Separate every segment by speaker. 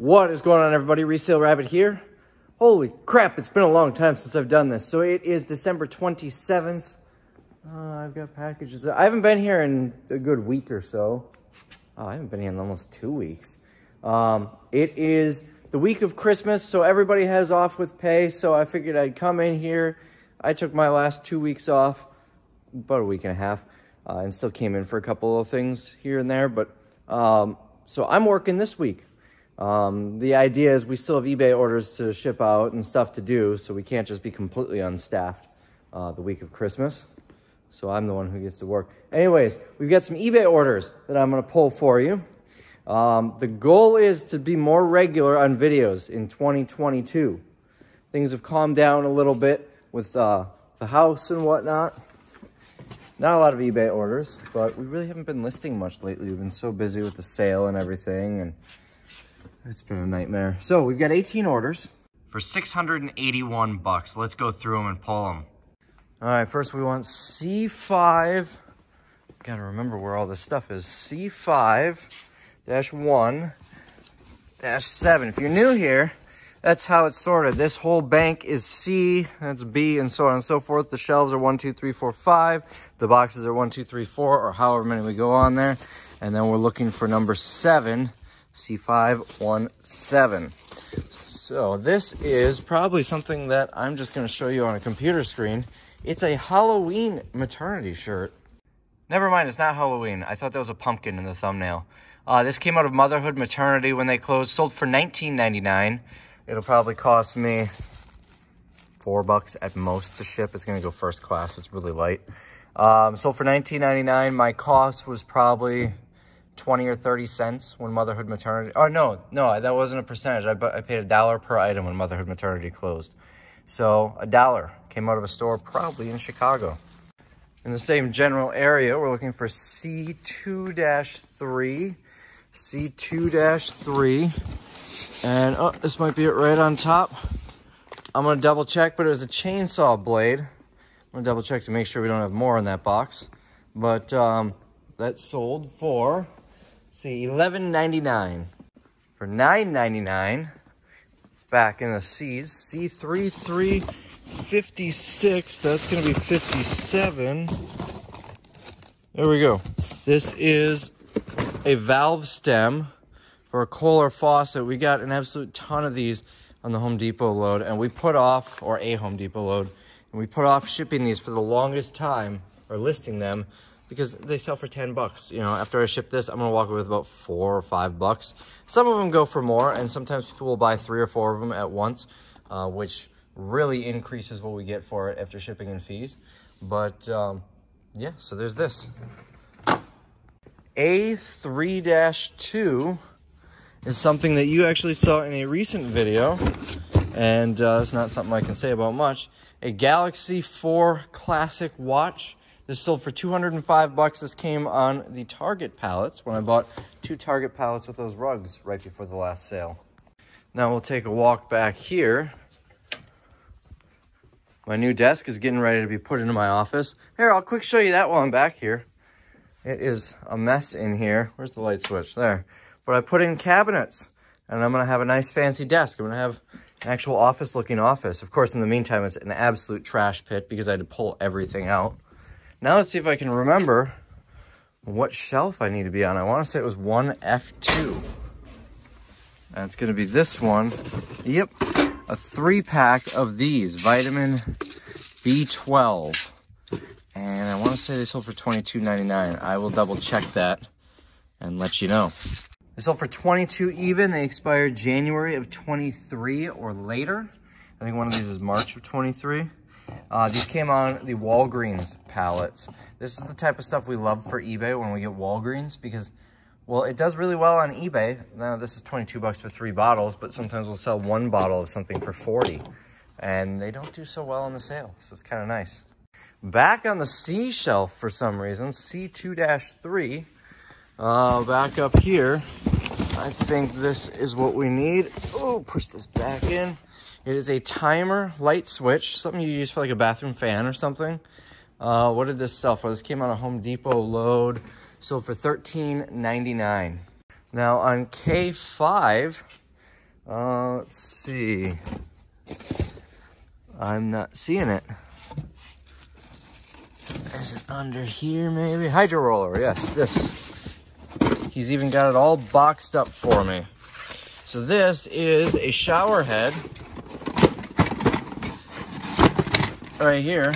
Speaker 1: What is going on everybody? Resale Rabbit here. Holy crap, it's been a long time since I've done this. So it is December 27th. Uh, I've got packages. I haven't been here in a good week or so. Oh, I haven't been here in almost two weeks. Um, it is the week of Christmas, so everybody has off with pay. So I figured I'd come in here. I took my last two weeks off, about a week and a half, uh, and still came in for a couple of things here and there. But um, so I'm working this week. Um, the idea is we still have eBay orders to ship out and stuff to do, so we can't just be completely unstaffed uh, the week of Christmas. So I'm the one who gets to work. Anyways, we've got some eBay orders that I'm going to pull for you. Um, the goal is to be more regular on videos in 2022. Things have calmed down a little bit with uh, the house and whatnot. Not a lot of eBay orders, but we really haven't been listing much lately. We've been so busy with the sale and everything, and it's been a nightmare. So we've got 18 orders for 681 bucks. Let's go through them and pull them. All right, first we want C5. Gotta remember where all this stuff is. C5 dash one dash seven. If you're new here, that's how it's sorted. This whole bank is C, that's B, and so on and so forth. The shelves are one, two, three, four, five. The boxes are one, two, three, four, or however many we go on there. And then we're looking for number seven, C517. So this is probably something that I'm just going to show you on a computer screen. It's a Halloween maternity shirt. Never mind, it's not Halloween. I thought that was a pumpkin in the thumbnail. Uh, this came out of Motherhood Maternity when they closed. Sold for $19.99. It'll probably cost me four bucks at most to ship. It's going to go first class. It's really light. Um, sold for $19.99. My cost was probably 20 or 30 cents when Motherhood Maternity... Oh, no, no, that wasn't a percentage. I, I paid a dollar per item when Motherhood Maternity closed. So a dollar came out of a store probably in Chicago. In the same general area, we're looking for C2-3. C2-3. And, oh, this might be it right on top. I'm to double check, but it was a chainsaw blade. I'm to double check to make sure we don't have more in that box. But um, that sold for See, eleven ninety nine for nine ninety nine. Back in the C's, C three three fifty six. That's gonna be fifty seven. There we go. This is a valve stem for a Kohler faucet. We got an absolute ton of these on the Home Depot load, and we put off, or a Home Depot load, and we put off shipping these for the longest time, or listing them, because they sell for 10 bucks. You know, after I ship this, I'm gonna walk away with about four or five bucks. Some of them go for more, and sometimes people will buy three or four of them at once, uh, which really increases what we get for it after shipping and fees. But um, yeah, so there's this. A3-2 is something that you actually saw in a recent video, and uh, it's not something I can say about much. A Galaxy 4 Classic watch this sold for 205 bucks. This came on the Target pallets when I bought two Target pallets with those rugs right before the last sale. Now we'll take a walk back here. My new desk is getting ready to be put into my office. Here, I'll quick show you that while I'm back here. It is a mess in here. Where's the light switch? There. But I put in cabinets and I'm going to have a nice fancy desk. I'm going to have an actual office looking office. Of course, in the meantime, it's an absolute trash pit because I had to pull everything out. Now let's see if I can remember what shelf I need to be on. I want to say it was 1F2. And it's going to be this one. Yep. A three pack of these. Vitamin B12. And I want to say they sold for $22.99. I will double check that and let you know. They sold for 22 even. They expired January of 23 or later. I think one of these is March of 23. Uh, these came on the Walgreens pallets. This is the type of stuff we love for eBay when we get Walgreens because, well, it does really well on eBay. Now, this is 22 bucks for three bottles, but sometimes we'll sell one bottle of something for 40. And they don't do so well on the sale, so it's kind of nice. Back on the C shelf for some reason, C2-3. Uh, back up here, I think this is what we need. Oh, push this back in. It is a timer light switch, something you use for like a bathroom fan or something. Uh, what did this sell for? This came on a Home Depot load, sold for $13.99. Now on K5, Uh, let's see. I'm not seeing it. Is it under here maybe? Hydro roller, yes, this. He's even got it all boxed up for me. So this is a shower head. Right here.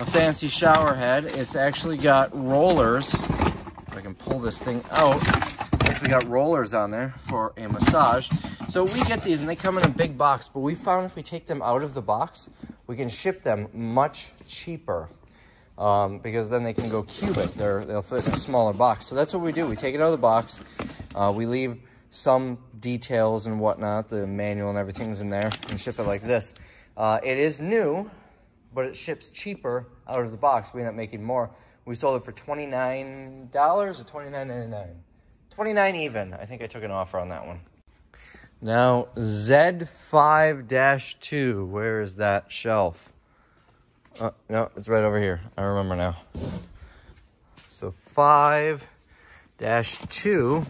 Speaker 1: A fancy shower head. It's actually got rollers. If I can pull this thing out. Actually got rollers on there for a massage. So we get these and they come in a big box, but we found if we take them out of the box, we can ship them much cheaper um, because then they can go cubic. They're, they'll fit in a smaller box. So that's what we do. We take it out of the box. Uh, we leave some details and whatnot, the manual and everything's in there, and ship it like this. Uh, it is new, but it ships cheaper out of the box. We end up making more. We sold it for $29 or $29.99. 29 even. I think I took an offer on that one. Now, Z5-2, where is that shelf? Uh, no, it's right over here. I remember now. So 5 2.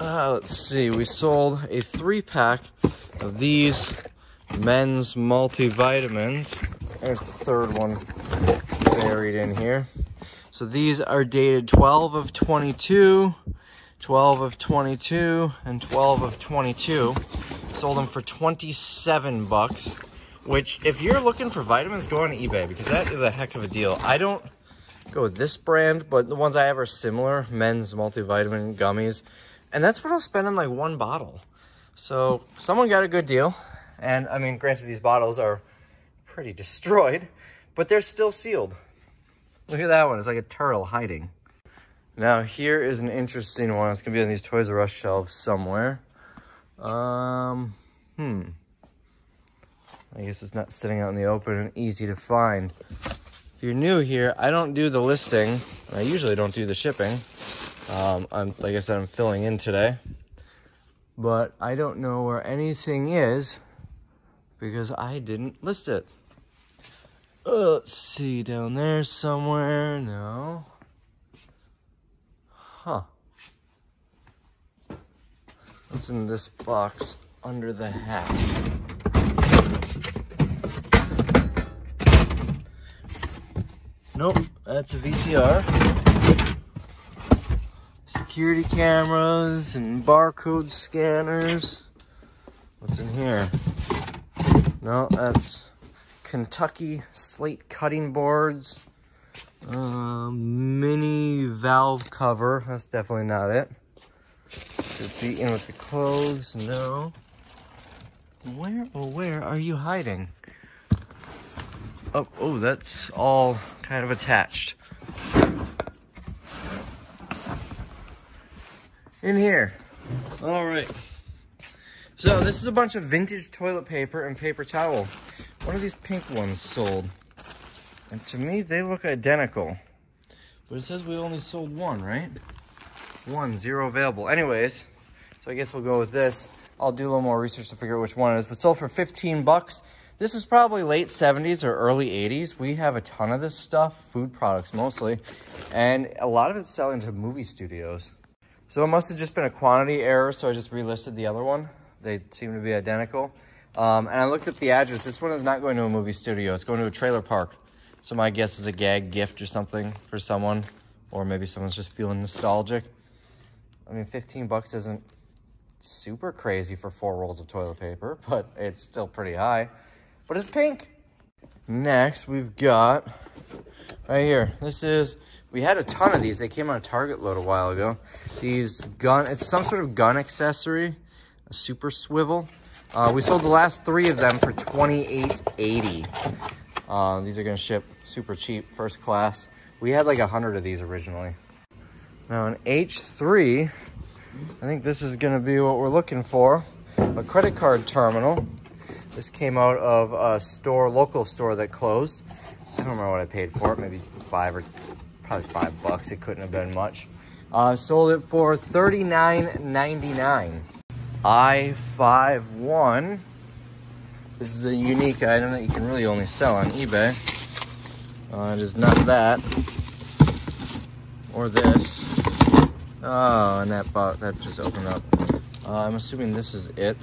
Speaker 1: Uh, let's see. We sold a three pack of these men's multivitamins. There's the third one buried in here. So these are dated 12 of 22, 12 of 22, and 12 of 22 sold them for 27 bucks, which if you're looking for vitamins, go on eBay because that is a heck of a deal. I don't go with this brand, but the ones I have are similar, men's multivitamin gummies. And that's what I'll spend on like one bottle. So someone got a good deal. And I mean, granted, these bottles are pretty destroyed, but they're still sealed. Look at that one. It's like a turtle hiding. Now, here is an interesting one. It's going to be on these Toys R Us shelves somewhere. Um, hmm. I guess it's not sitting out in the open and easy to find. If you're new here, I don't do the listing. I usually don't do the shipping. Um, I'm, like I said, I'm filling in today. But I don't know where anything is because I didn't list it. Uh, let's see, down there somewhere. No. Huh. What's in this box under the hat? Nope, that's a VCR. Security cameras and barcode scanners. What's in here? No, that's Kentucky slate cutting boards. Uh, mini valve cover. That's definitely not it. Just be in with the clothes. No. Where, oh, where are you hiding? Oh, oh, that's all kind of attached. In here. All right. So this is a bunch of vintage toilet paper and paper towel. One of these pink ones sold. And to me, they look identical. But it says we only sold one, right? One, zero available. Anyways, so I guess we'll go with this. I'll do a little more research to figure out which one it is, but sold for 15 bucks. This is probably late 70s or early 80s. We have a ton of this stuff, food products mostly, and a lot of it's selling to movie studios. So it must have just been a quantity error, so I just relisted the other one. They seem to be identical. Um, and I looked up the address. This one is not going to a movie studio. It's going to a trailer park. So my guess is a gag gift or something for someone, or maybe someone's just feeling nostalgic. I mean, 15 bucks isn't super crazy for four rolls of toilet paper, but it's still pretty high. But it's pink. Next, we've got right here. This is, we had a ton of these. They came on a Target load a while ago. These gun, it's some sort of gun accessory, a super swivel. Uh, we sold the last three of them for 28.80. Uh, these are gonna ship super cheap, first class. We had like a hundred of these originally. Now an H3, I think this is gonna be what we're looking for. A credit card terminal. This came out of a store, local store that closed. I don't remember what I paid for it, maybe five or probably five bucks. It couldn't have been much. Uh, sold it for $39.99. i51. This is a unique item that you can really only sell on eBay. Uh, it is not that or this. Oh, and that bot that just opened up. Uh, I'm assuming this is it.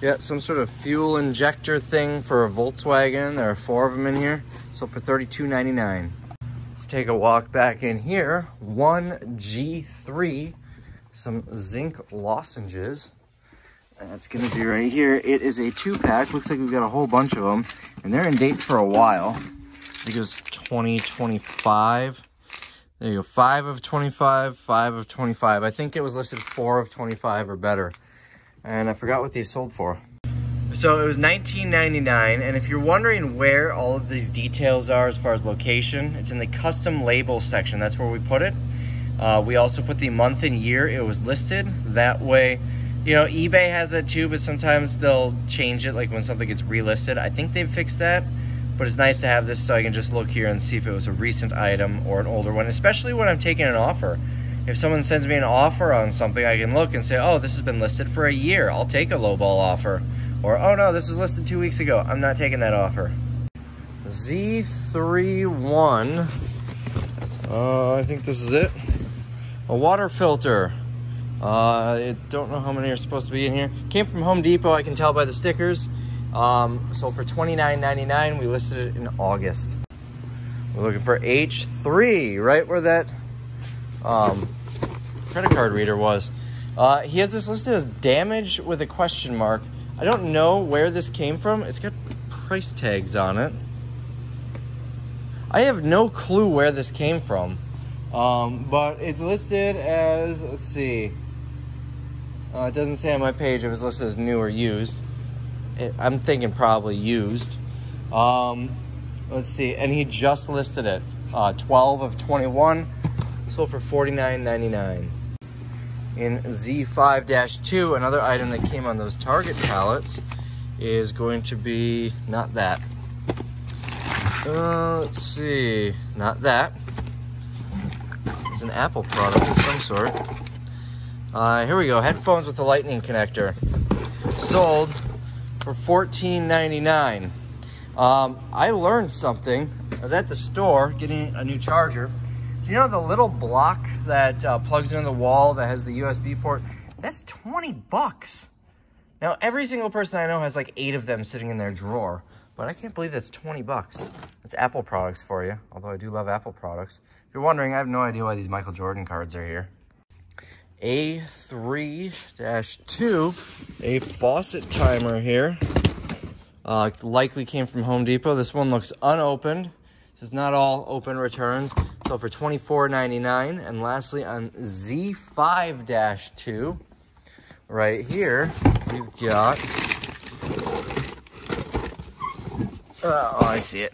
Speaker 1: Yeah, some sort of fuel injector thing for a Volkswagen. There are four of them in here. So for $32.99. Let's take a walk back in here. 1G3, some zinc lozenges. That's gonna be right here. It is a two pack. Looks like we've got a whole bunch of them and they're in date for a while. I think it was 2025. There you go, five of 25, five of 25. I think it was listed four of 25 or better and I forgot what these sold for. So it was $19.99, and if you're wondering where all of these details are as far as location, it's in the custom labels section. That's where we put it. Uh, we also put the month and year it was listed. That way, you know, eBay has it too, but sometimes they'll change it, like when something gets relisted. I think they've fixed that, but it's nice to have this so I can just look here and see if it was a recent item or an older one, especially when I'm taking an offer if someone sends me an offer on something, I can look and say, oh, this has been listed for a year. I'll take a lowball offer. Or, oh no, this was listed two weeks ago. I'm not taking that offer. Z31. Uh, I think this is it. A water filter. Uh, I don't know how many are supposed to be in here. Came from Home Depot, I can tell by the stickers. Um, so for $29.99, we listed it in August. We're looking for H3, right where that um, credit card reader was. Uh, he has this listed as damage with a question mark. I don't know where this came from. It's got price tags on it. I have no clue where this came from. Um, but it's listed as, let's see. Uh, it doesn't say on my page it was listed as new or used. It, I'm thinking probably used. Um, let's see, and he just listed it. Uh, 12 of 21 sold for $49.99. In Z5-2, another item that came on those Target pallets is going to be not that. Uh, let's see, not that. An Apple product of some sort. Uh, here we go, headphones with a lightning connector. Sold for $14.99. Um, I learned something. I was at the store getting a new charger do you know the little block that uh, plugs into the wall that has the USB port? That's 20 bucks. Now, every single person I know has like eight of them sitting in their drawer, but I can't believe that's 20 bucks. It's Apple products for you, although I do love Apple products. You're wondering, I have no idea why these Michael Jordan cards are here. A3-2, a faucet timer here. Uh, likely came from Home Depot. This one looks unopened. This is not all open returns. So for $24.99. And lastly, on Z5-2, right here, we've got... Oh, I see it.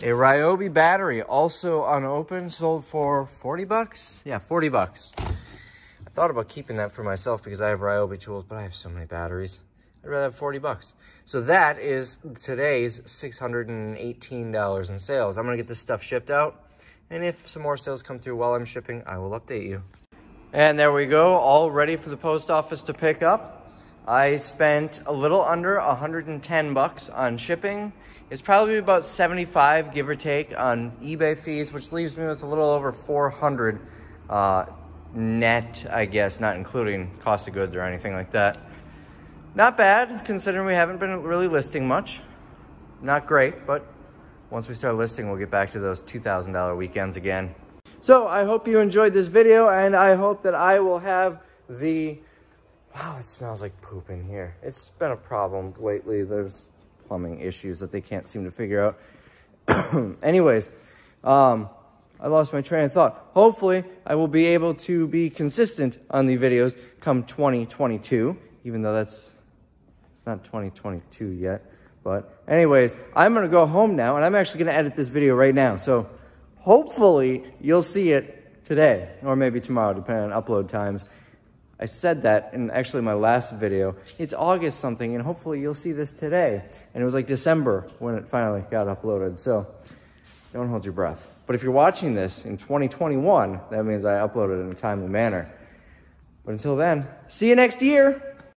Speaker 1: A Ryobi battery, also unopened, sold for 40 bucks? Yeah, 40 bucks. I thought about keeping that for myself because I have Ryobi tools, but I have so many batteries. I'd rather have 40 bucks. So that is today's $618 in sales. I'm gonna get this stuff shipped out. And if some more sales come through while I'm shipping, I will update you. And there we go, all ready for the post office to pick up. I spent a little under 110 bucks on shipping. It's probably about 75, give or take, on eBay fees, which leaves me with a little over 400 uh, net, I guess, not including cost of goods or anything like that. Not bad, considering we haven't been really listing much. Not great, but once we start listing, we'll get back to those $2,000 weekends again. So I hope you enjoyed this video, and I hope that I will have the... Wow, it smells like poop in here. It's been a problem lately. There's plumbing issues that they can't seem to figure out. Anyways, um, I lost my train of thought. Hopefully, I will be able to be consistent on the videos come 2022, even though that's it's not 2022 yet. But anyways, I'm going to go home now, and I'm actually going to edit this video right now. So hopefully you'll see it today, or maybe tomorrow, depending on upload times. I said that in actually my last video. It's August something, and hopefully you'll see this today. And it was like December when it finally got uploaded. So don't hold your breath. But if you're watching this in 2021, that means I uploaded in a timely manner. But until then, see you next year.